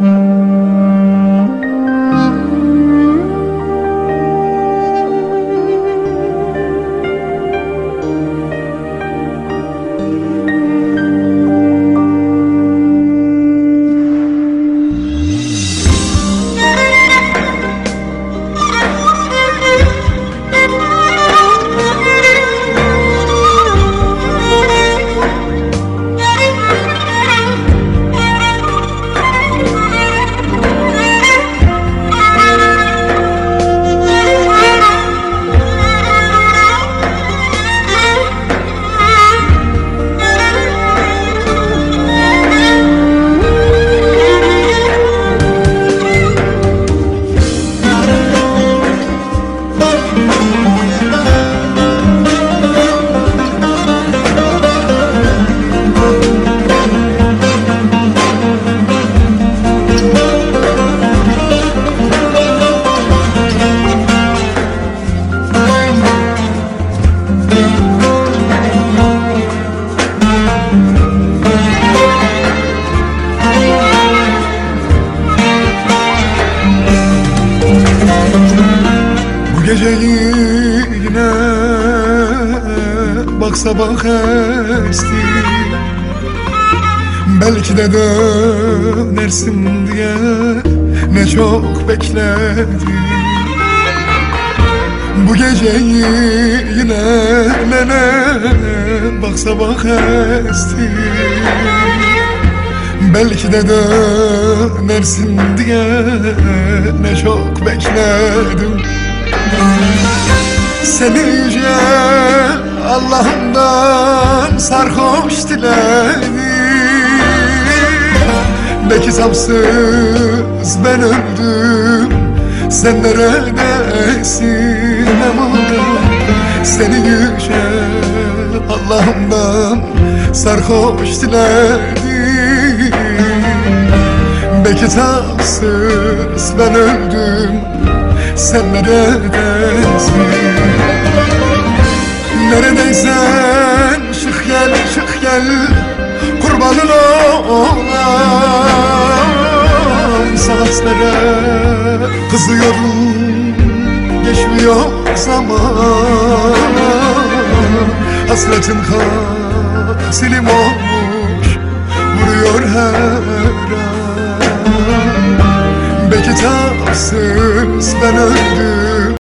Música Geceliğine bak sabah esti Belki de dönersin diye ne çok bekledim Bu geceyi yine nene bak sabah esti Belki de dönersin diye ne çok bekledim seni yüce Allah'ımdan sarhoş diledim Ne kitapsız ben öldüm. Sen neredesin aman Seni yüce Allah'ımdan sarhoş diledim Be kitapsız ben öldüm. Sen neredesin gel Kurbanın olan Saatlere kızıyorum Geçmiyor zaman. Hasretin katilim olmuş Vuruyor her an. Be kitapsız ben öldüm